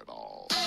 at all.